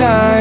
of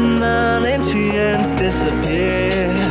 to run on empty and disappear.